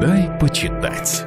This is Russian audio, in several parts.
Дай почитать.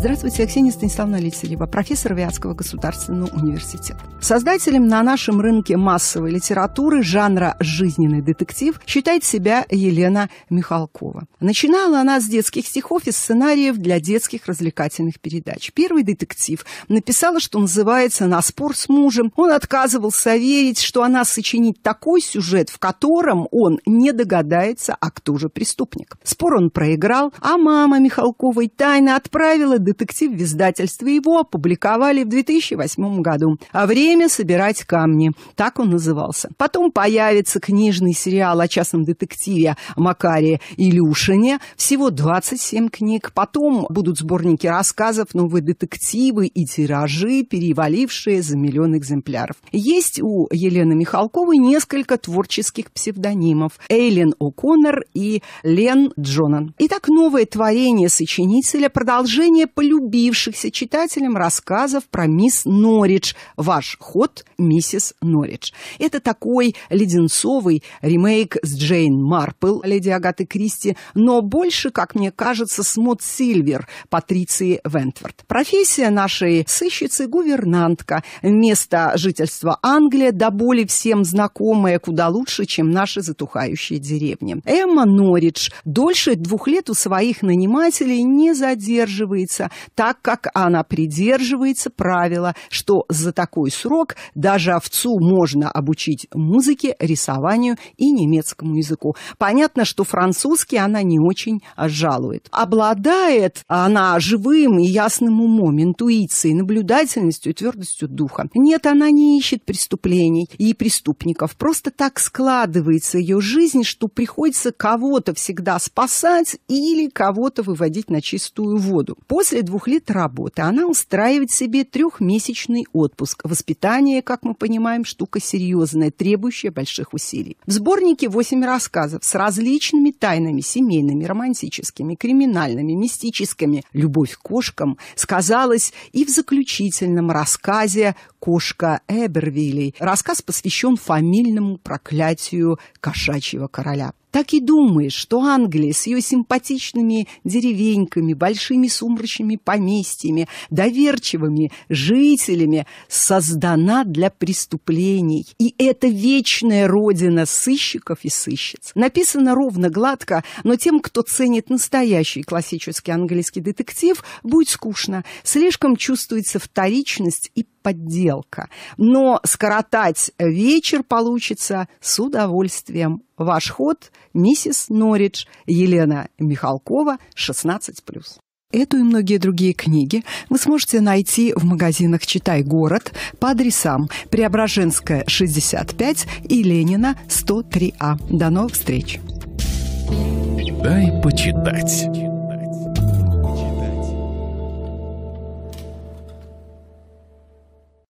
Здравствуйте, Аксения Станиславовна Литерева, профессор Вятского государственного университета. Создателем на нашем рынке массовой литературы жанра «жизненный детектив» считает себя Елена Михалкова. Начинала она с детских стихов и сценариев для детских развлекательных передач. Первый детектив написала, что называется «На спор с мужем». Он отказывался верить, что она сочинит такой сюжет, в котором он не догадается, а кто же преступник. Спор он проиграл, а мама Михалковой тайно отправила детектив в издательстве. Его опубликовали в 2008 году. А время собирать камни. Так он назывался. Потом появится книжный сериал о частном детективе Макаре Илюшине. Всего 27 книг. Потом будут сборники рассказов, новые детективы и тиражи, перевалившие за миллион экземпляров. Есть у Елены Михалковой несколько творческих псевдонимов. Эйлин О'Коннор и Лен Джонан. Итак, новое творение сочинителя, продолжение полюбившихся читателям рассказов про мисс Норридж. Ваш ход, миссис Норридж. Это такой леденцовый ремейк с Джейн Марпл, леди Агаты Кристи, но больше, как мне кажется, с Мод Сильвер, Патриции Вентворд. Профессия нашей сыщицы – гувернантка. Место жительства Англия, до боли всем знакомое, куда лучше, чем наши затухающие деревни. Эмма Норридж дольше двух лет у своих нанимателей не задерживается, так как она придерживается правила, что за такой срок даже овцу можно обучить музыке, рисованию и немецкому языку. Понятно, что французский она не очень жалует. Обладает она живым и ясным умом, интуицией, наблюдательностью и твердостью духа. Нет, она не ищет преступлений и преступников. Просто так складывается ее жизнь, что приходится кого-то всегда спасать или кого-то выводить на чистую воду. После После двух лет работы она устраивает себе трехмесячный отпуск. Воспитание, как мы понимаем, штука серьезная, требующая больших усилий. В сборнике восемь рассказов с различными тайнами, семейными, романтическими, криминальными, мистическими. «Любовь к кошкам» сказалась и в заключительном рассказе «Кошка Эбервилей». Рассказ посвящен фамильному проклятию кошачьего короля так и думаешь, что Англия с ее симпатичными деревеньками, большими сумрачными поместьями, доверчивыми жителями создана для преступлений. И это вечная родина сыщиков и сыщиц. Написано ровно, гладко, но тем, кто ценит настоящий классический английский детектив, будет скучно. Слишком чувствуется вторичность и подделка. Но скоротать вечер получится с удовольствием. Ваш ход, миссис Норридж, Елена Михалкова, 16+. Эту и многие другие книги вы сможете найти в магазинах «Читай город» по адресам Преображенская, 65 и Ленина, 103А. До новых встреч! Дай почитать.